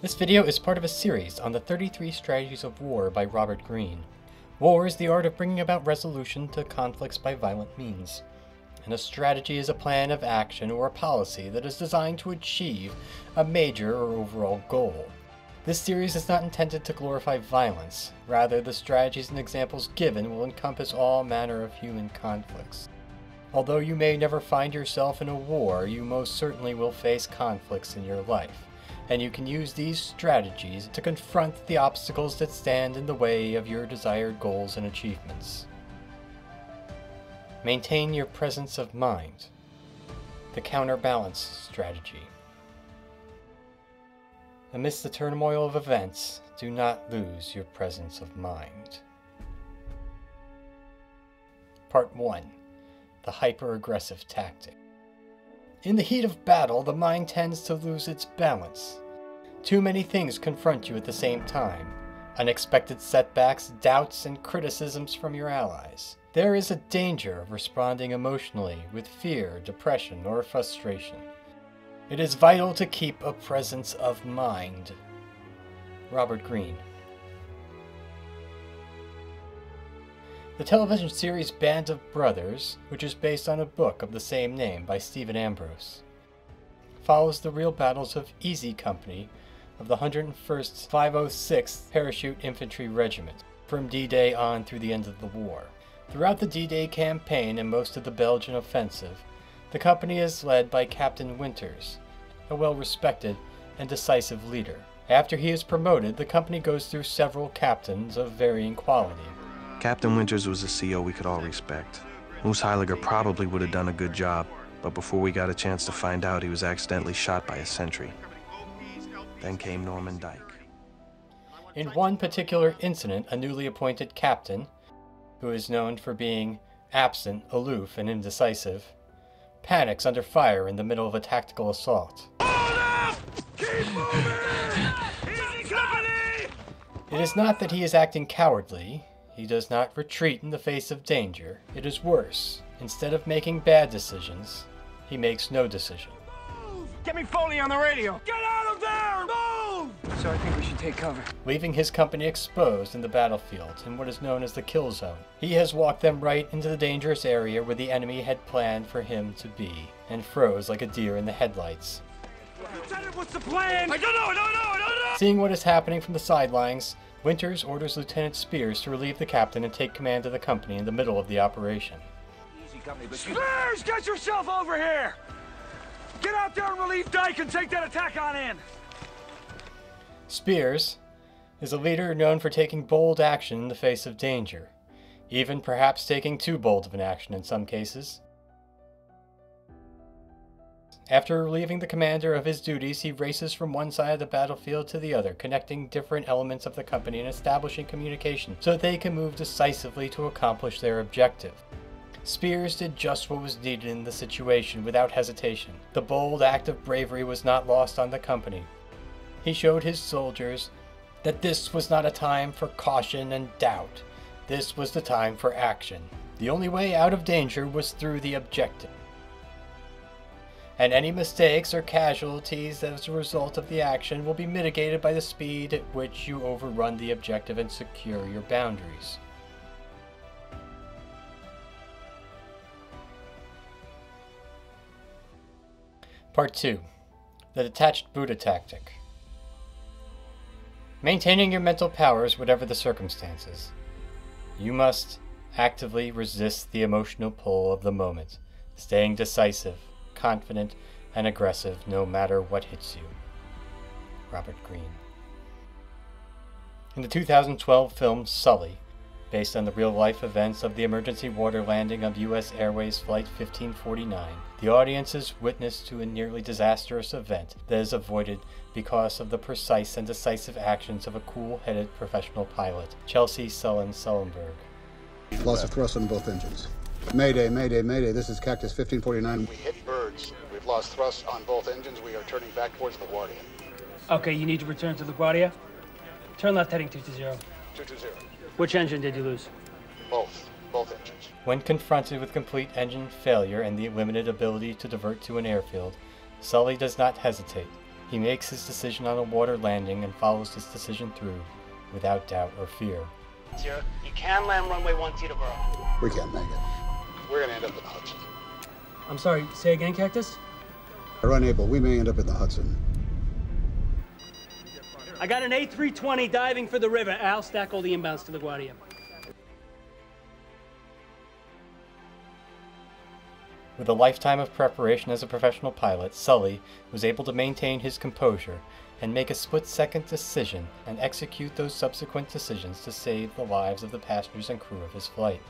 This video is part of a series on the 33 Strategies of War by Robert Greene. War is the art of bringing about resolution to conflicts by violent means. And a strategy is a plan of action or a policy that is designed to achieve a major or overall goal. This series is not intended to glorify violence, rather, the strategies and examples given will encompass all manner of human conflicts. Although you may never find yourself in a war, you most certainly will face conflicts in your life, and you can use these strategies to confront the obstacles that stand in the way of your desired goals and achievements. Maintain your presence of mind. The counterbalance strategy. Amidst the turmoil of events, do not lose your presence of mind. Part 1 The Hyper Aggressive Tactic. In the heat of battle, the mind tends to lose its balance. Too many things confront you at the same time unexpected setbacks, doubts, and criticisms from your allies. There is a danger of responding emotionally with fear, depression, or frustration. It is vital to keep a presence of mind. Robert Greene. The television series Band of Brothers, which is based on a book of the same name by Stephen Ambrose, follows the real battles of Easy Company of the 101st 506th Parachute Infantry Regiment from D-Day on through the end of the war. Throughout the D-Day campaign and most of the Belgian offensive, the company is led by Captain Winters, a well-respected and decisive leader. After he is promoted, the company goes through several captains of varying quality. Captain Winters was a CO we could all respect. Moose Heyliger probably would have done a good job, but before we got a chance to find out, he was accidentally shot by a sentry. Then came Norman Dike. In one particular incident, a newly appointed captain, who is known for being absent, aloof, and indecisive, panics under fire in the middle of a tactical assault. It is not that he is acting cowardly. He does not retreat in the face of danger. It is worse. Instead of making bad decisions, he makes no decision. Get me Foley on the radio! Get out of there! Move! So I think we should take cover. leaving his company exposed in the battlefield in what is known as the kill zone. He has walked them right into the dangerous area where the enemy had planned for him to be, and froze like a deer in the headlights. Lieutenant, what's the plan? I don't know, I don't know, I don't know! Seeing what is happening from the sidelines, Winters orders Lieutenant Speirs to relieve the captain and take command of the company in the middle of the operation. Speirs, get yourself over here! Get out there and relieve Dike and take that attack on in! Speirs is a leader known for taking bold action in the face of danger, even perhaps taking too bold of an action in some cases. After relieving the commander of his duties, he races from one side of the battlefield to the other, connecting different elements of the company and establishing communication so that they can move decisively to accomplish their objective. Speirs did just what was needed in the situation without hesitation. The bold act of bravery was not lost on the company. He showed his soldiers that this was not a time for caution and doubt. This was the time for action. The only way out of danger was through the objective. And any mistakes or casualties as a result of the action will be mitigated by the speed at which you overrun the objective and secure your boundaries. Part 2 The Detached Buddha Tactic. Maintaining your mental powers, whatever the circumstances. You must actively resist the emotional pull of the moment, staying decisive, confident, and aggressive no matter what hits you. Robert Greene. In the 2012 film Sully, based on the real life events of the emergency water landing of U.S. Airways Flight 1549, the audience is witness to a nearly disastrous event that is avoided because of the precise and decisive actions of a cool headed professional pilot, Chesley Sullen Sullenberg. Loss of thrust on both engines. Mayday, mayday, mayday. This is Cactus 1549. We hit birds. We've lost thrust on both engines. We are turning back towards LaGuardia. Okay, you need to return to LaGuardia. Turn left heading 220. 220. Which engine did you lose? Both. Both engines. When confronted with complete engine failure and the limited ability to divert to an airfield, Sully does not hesitate. He makes his decision on a water landing and follows this decision through, without doubt or fear. Zero, you can land runway one Teterboro. We can't make it. We're gonna end up in the Hudson. I'm sorry, say again, Cactus? We're unable. We may end up in the Hudson. I got an A320 diving for the river. Al, stack all the inbounds to LaGuardia. With a lifetime of preparation as a professional pilot, Sully was able to maintain his composure and make a split second decision and execute those subsequent decisions to save the lives of the passengers and crew of his flight.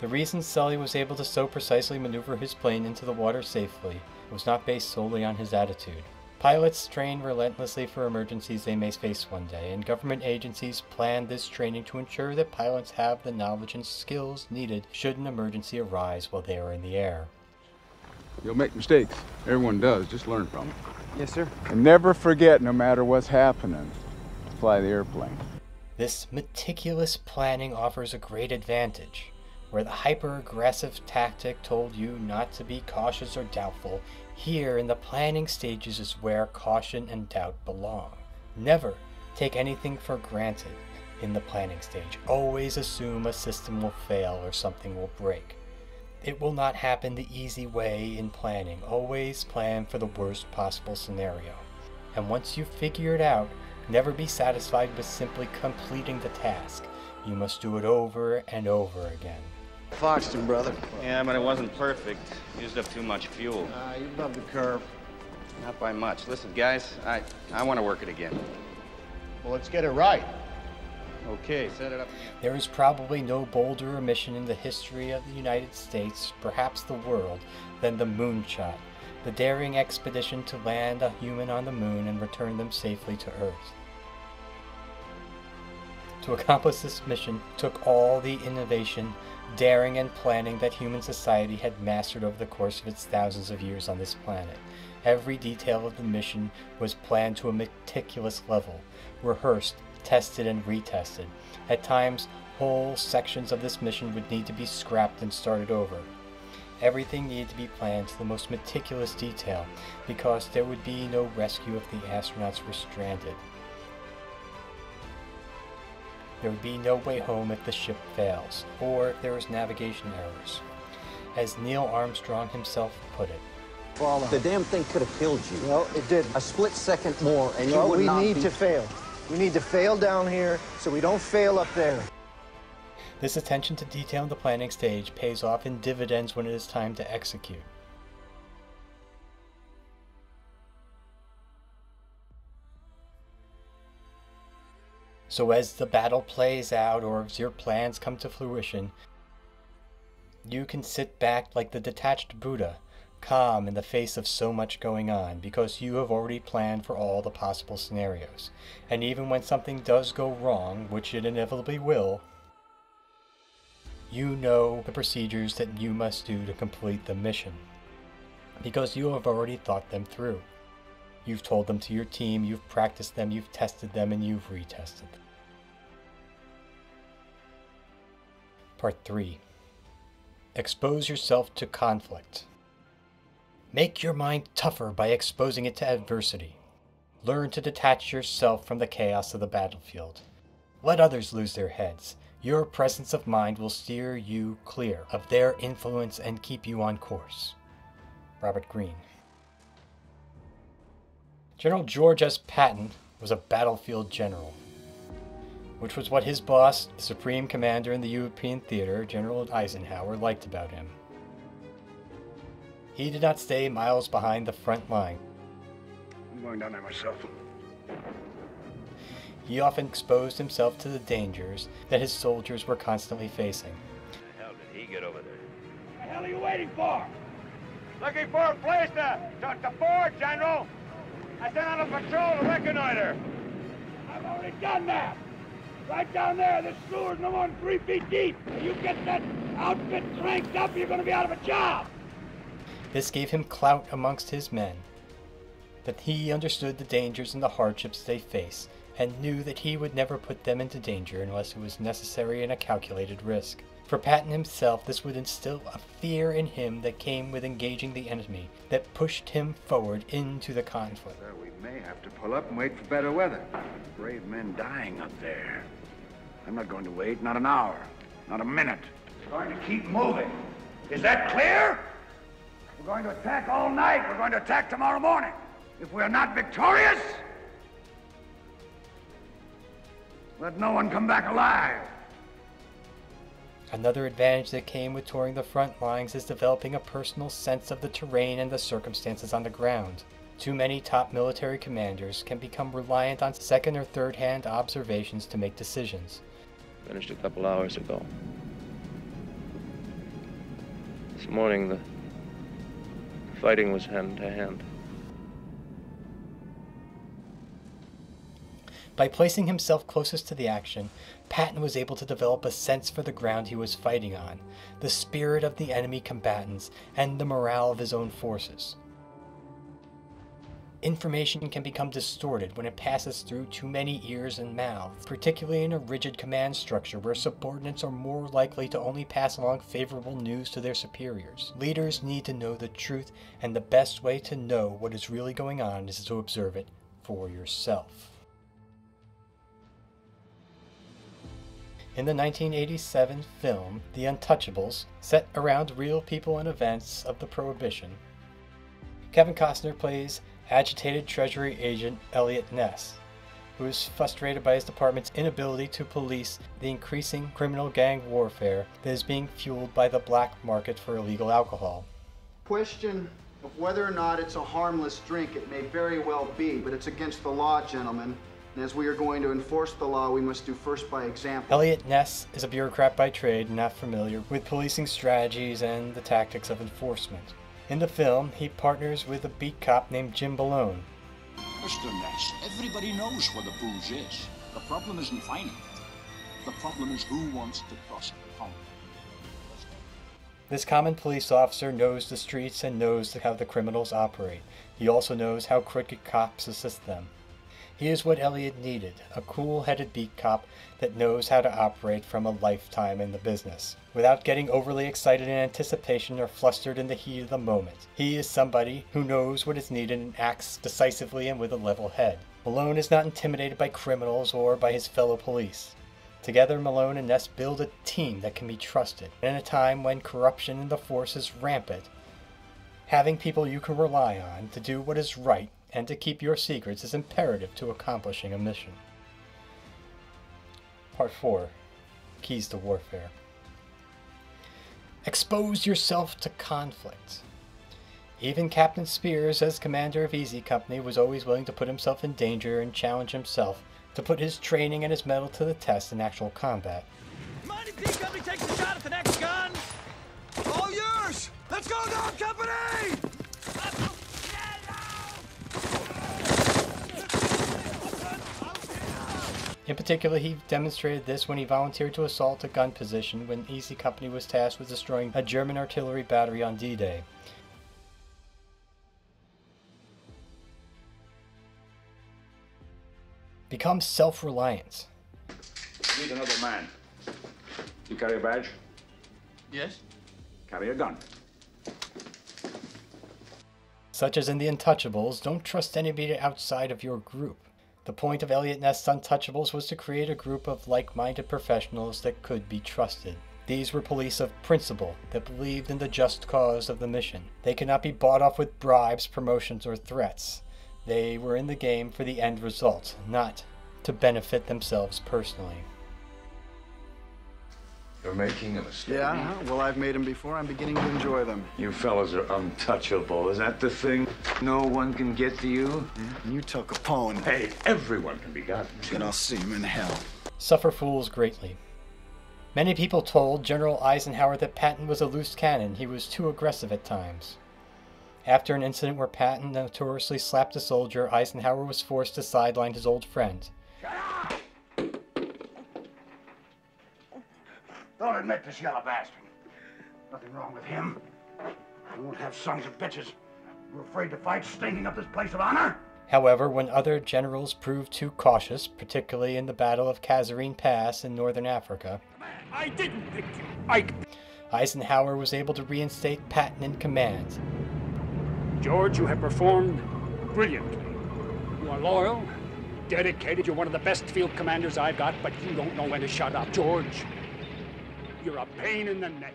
The reason Sully was able to so precisely maneuver his plane into the water safely was not based solely on his attitude. Pilots train relentlessly for emergencies they may face one day, and government agencies plan this training to ensure that pilots have the knowledge and skills needed should an emergency arise while they are in the air. You'll make mistakes. Everyone does. Just learn from them. Yes, sir. And never forget, no matter what's happening, fly the airplane. This meticulous planning offers a great advantage. Where the hyper aggressive tactic told you not to be cautious or doubtful, here in the planning stages is where caution and doubt belong. Never take anything for granted in the planning stage. Always assume a system will fail or something will break. It will not happen the easy way in planning. Always plan for the worst possible scenario. And once you figure it out, never be satisfied with simply completing the task. You must do it over and over again. Foxton, brother. Yeah, but it wasn't perfect. Used up too much fuel. Uh, you above the curve. Not by much. Listen, guys, I I want to work it again. Well, let's get it right. Okay, set it up again. There is probably no bolder mission in the history of the United States, perhaps the world, than the Moonshot, the daring expedition to land a human on the moon and return them safely to Earth. To accomplish this mission took all the innovation, daring, and planning that human society had mastered over the course of its thousands of years on this planet. Every detail of the mission was planned to a meticulous level, rehearsed, tested, and retested. At times, whole sections of this mission would need to be scrapped and started over. Everything needed to be planned to the most meticulous detail because there would be no rescue if the astronauts were stranded. There would be no way home if the ship fails, or if there was navigation errors. As Neil Armstrong himself put it, The damn thing could have killed you. No, it didn't. A split second more, and you No, would we not need be... to fail. We need to fail down here so we don't fail up there. This attention to detail in the planning stage pays off in dividends when it is time to execute. So, as the battle plays out or as your plans come to fruition, you can sit back like the detached Buddha, calm in the face of so much going on, because you have already planned for all the possible scenarios. And even when something does go wrong, which it inevitably will, you know the procedures that you must do to complete the mission. Because you have already thought them through. You've told them to your team, you've practiced them, you've tested them, and you've retested them. Part 3 Expose yourself to conflict. Make your mind tougher by exposing it to adversity. Learn to detach yourself from the chaos of the battlefield. Let others lose their heads. Your presence of mind will steer you clear of their influence and keep you on course. Robert Greene. General George S. Patton was a battlefield general, which was what his boss, the supreme commander in the European theater, General Eisenhower, liked about him. He did not stay miles behind the front line. I'm going down there myself. He often exposed himself to the dangers that his soldiers were constantly facing. The hell did he get over there? What the hell are you waiting for? Looking for a place to, to, to board, General. I sent out a patrol to reconnoiter. I've already done that. Right down there, the sewer's no more than three feet deep. If You get that outfit cranked up, you're gonna be out of a job. This gave him clout amongst his men. That he understood the dangers and the hardships they face, and knew that he would never put them into danger unless it was necessary and a calculated risk. For Patton himself, this would instill a fear in him that came with engaging the enemy, that pushed him forward into the conflict. Well, we may have to pull up and wait for better weather. Brave men dying up there. I'm not going to wait, not an hour, not a minute. We're going to keep moving. Is that clear? We're going to attack all night. We're going to attack tomorrow morning. If we're not victorious, let no one come back alive. Another advantage that came with touring the front lines is developing a personal sense of the terrain and the circumstances on the ground. Too many top military commanders can become reliant on second or third hand observations to make decisions. Finished a couple hours ago. This morning, the fighting was hand to hand. By placing himself closest to the action, Patton was able to develop a sense for the ground he was fighting on, the spirit of the enemy combatants, and the morale of his own forces. Information can become distorted when it passes through too many ears and mouths, particularly in a rigid command structure where subordinates are more likely to only pass along favorable news to their superiors. Leaders need to know the truth, and the best way to know what is really going on is to observe it for yourself. In the 1987 film The Untouchables, set around real people and events of the Prohibition, Kevin Costner plays agitated Treasury agent Elliot Ness, who is frustrated by his department's inability to police the increasing criminal gang warfare that is being fueled by the black market for illegal alcohol. Question of whether or not it's a harmless drink, it may very well be, but it's against the law, gentlemen. And as we are going to enforce the law, we must do first by example. Elliot Ness is a bureaucrat by trade not familiar with policing strategies and the tactics of enforcement. In the film, he partners with a beat cop named Jim Malone. Mr. Ness, everybody knows where the booze is. The problem isn't finding it. The problem is who wants to the pond. This common police officer knows the streets and knows how the criminals operate. He also knows how crooked cops assist them. He is what Elliot needed a cool headed beat cop that knows how to operate from a lifetime in the business, without getting overly excited in anticipation or flustered in the heat of the moment. He is somebody who knows what is needed and acts decisively and with a level head. Malone is not intimidated by criminals or by his fellow police. Together, Malone and Ness build a team that can be trusted. In a time when corruption in the force is rampant, having people you can rely on to do what is right and to keep your secrets is imperative to accomplishing a mission. Part 4 Keys to Warfare Expose yourself to conflict. Even Captain Speirs, as commander of Easy Company, was always willing to put himself in danger and challenge himself to put his training and his mettle to the test in actual combat. Mighty P Company takes a shot at the next gun! All yours! Let's go, Dog Company! In particular, he demonstrated this when he volunteered to assault a gun position when Easy Company was tasked with destroying a German artillery battery on D-Day. Become self-reliant. Need another man. You carry a badge? Yes? Carry a gun. Such as in The Untouchables, don't trust anybody outside of your group. The point of Elliot Ness's Untouchables was to create a group of like minded professionals that could be trusted. These were police of principle that believed in the just cause of the mission. They could not be bought off with bribes, promotions, or threats. They were in the game for the end result, not to benefit themselves personally. You're making a mistake. Yeah, uh-huh. well, I've made them before. I'm beginning to enjoy them. You fellas are untouchable. Is that the thing? No one can get to you? Yeah, you took Capone. Hey, everyone can be gotten. Then I'll see him in hell. Suffer fools greatly. Many people told General Eisenhower that Patton was a loose cannon. He was too aggressive at times. After an incident where Patton notoriously slapped a soldier, Eisenhower was forced to sideline his old friend. Don't admit this yellow bastard. Nothing wrong with him. We won't have sons of bitches. We're afraid to fight, stinking up this place of honor. However, when other generals proved too cautious, particularly in the Battle of Kasserine Pass in northern Africa, I didn't pick you. I. Eisenhower was able to reinstate Patton in command. George, you have performed brilliantly. You are loyal, dedicated. You're one of the best field commanders I've got, but you don't know when to shut up. George, you're a pain in the neck.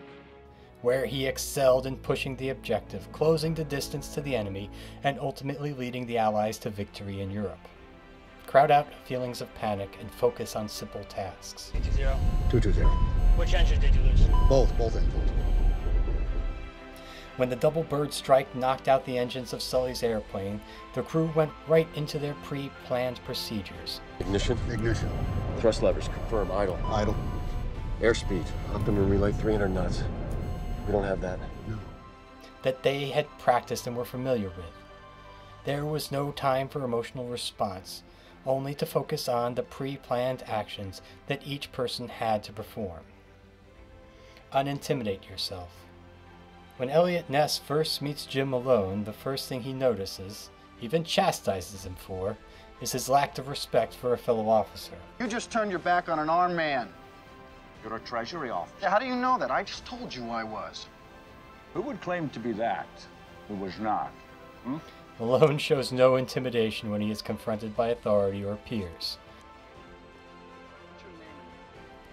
Where he excelled in pushing the objective, closing the distance to the enemy, and ultimately leading the Allies to victory in Europe. Crowd out feelings of panic and focus on simple tasks. 220. 220. Which engine did you lose? Both, both engines. When the double bird strike knocked out the engines of Sully's airplane, the crew went right into their pre planned procedures. Ignition? Ignition. Thrust levers, confirm, idle. Idle. Airspeed, optimum relight 300 knots. We don't have that. No. That they had practiced and were familiar with. There was no time for emotional response, only to focus on the pre planned actions that each person had to perform. Unintimidate yourself. When Elliot Ness first meets Jim Malone, the first thing he notices, even chastises him for, is his lack of respect for a fellow officer. You just turned your back on an armed man. You're a treasury officer. Yeah, how do you know that? I just told you I was. Who would claim to be that who was not? Hmm? Malone shows no intimidation when he is confronted by authority or peers.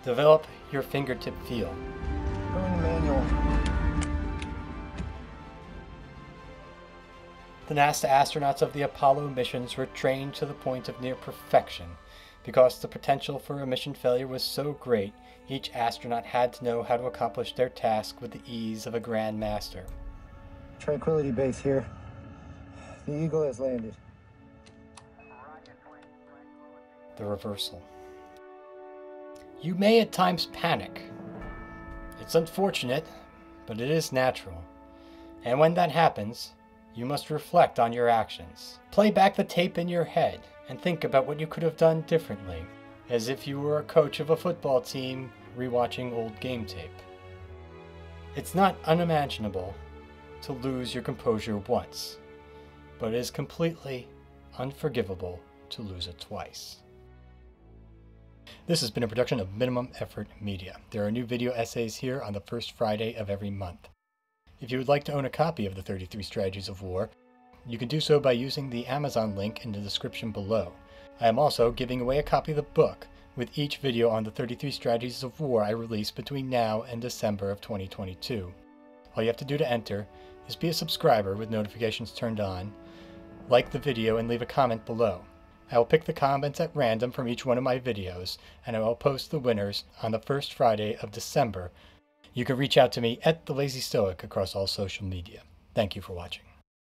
Develop your fingertip feel. Go in the manual. The NASA astronauts of the Apollo missions were trained to the point of near perfection. Because the potential for a mission failure was so great, each astronaut had to know how to accomplish their task with the ease of a Grand Master. Tranquility Base here. The Eagle has landed. The reversal. You may at times panic. It's unfortunate, but it is natural. And when that happens, you must reflect on your actions. Play back the tape in your head and think about what you could have done differently, as if you were a coach of a football team rewatching old game tape. It's not unimaginable to lose your composure once, but it is completely unforgivable to lose it twice. This has been a production of Minimum Effort Media. There are new video essays here on the first Friday of every month. If you would like to own a copy of the 33 Strategies of War, you can do so by using the Amazon link in the description below. I am also giving away a copy of the book with each video on the 33 Strategies of War I release between now and December of 2022. All you have to do to enter is be a subscriber with notifications turned on, like the video, and leave a comment below. I will pick the comments at random from each one of my videos, and I will post the winners on the first Friday of December. You can reach out to me at The Lazy Stoic across all social media. Thank you for watching.